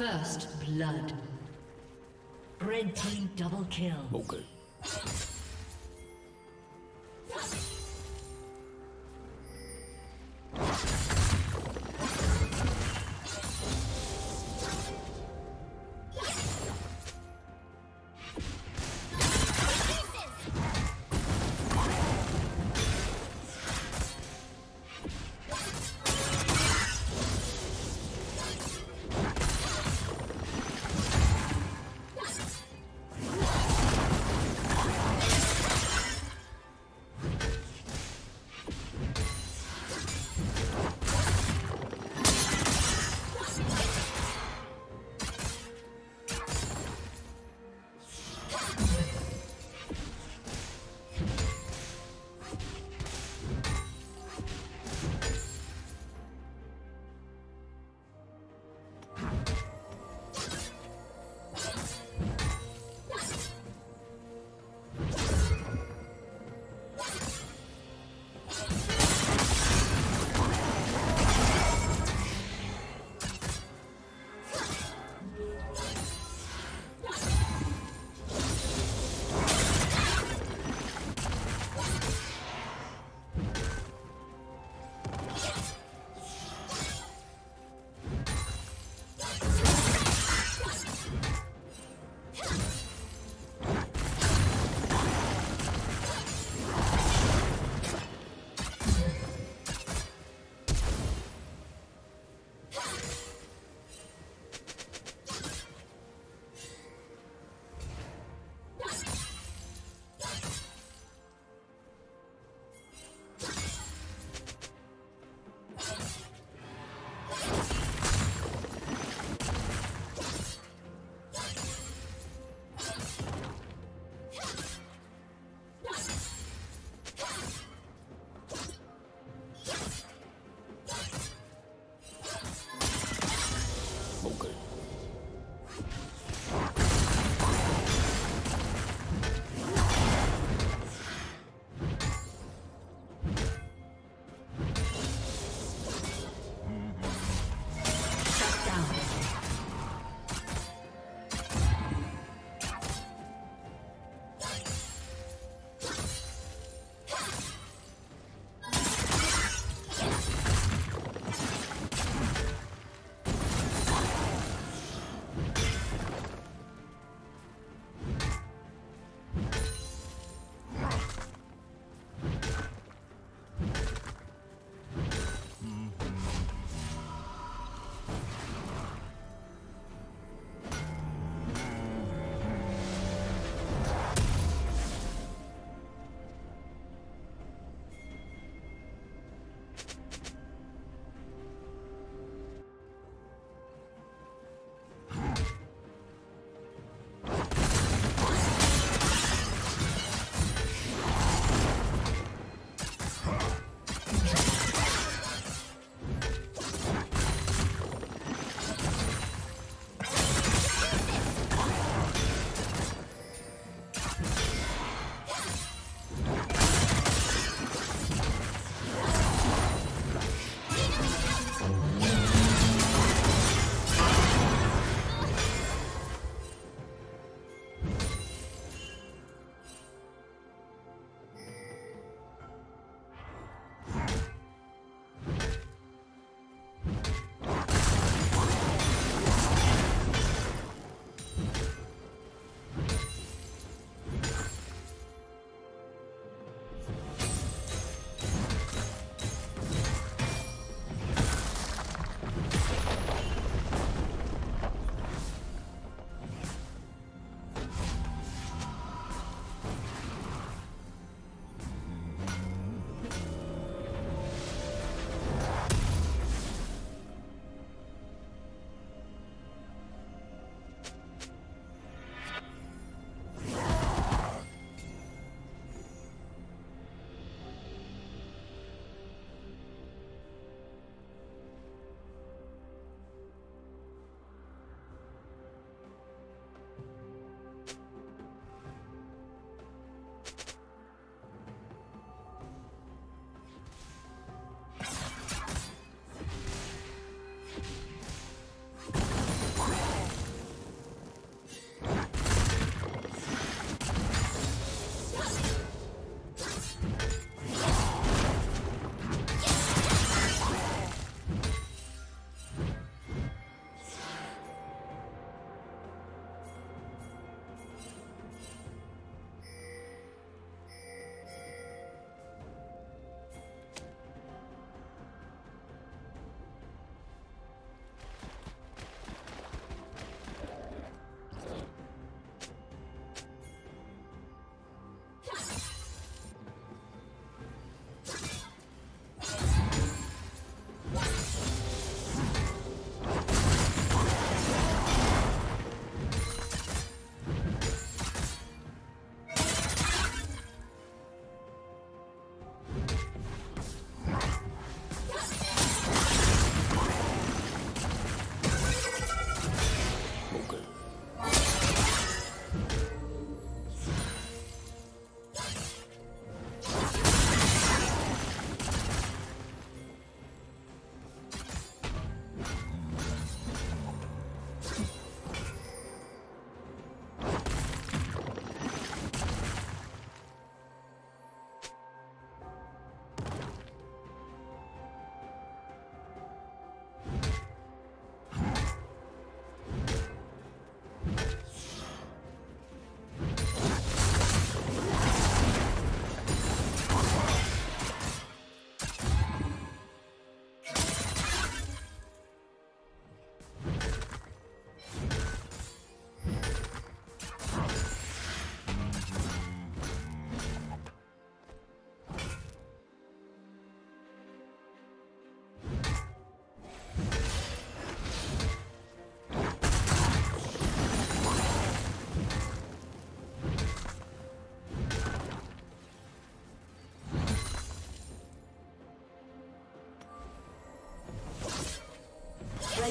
First blood. Red team double kill. Okay.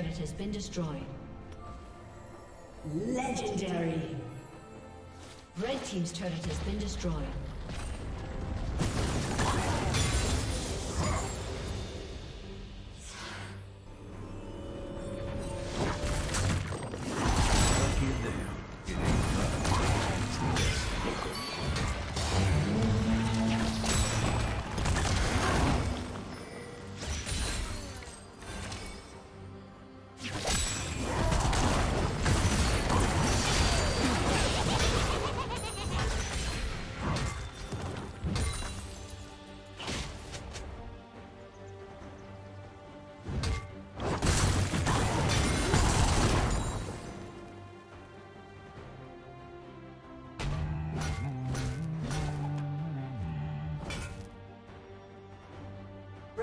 Turret has been destroyed. Legendary. Red team's turret has been destroyed.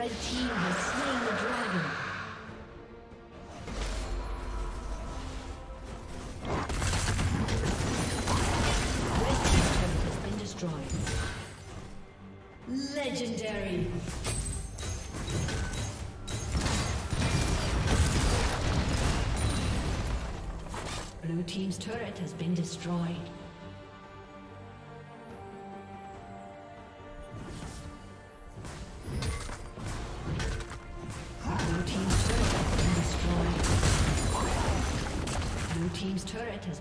Red team has slain the dragon. Red team's turret has been destroyed. Legendary. Blue team's turret has been destroyed.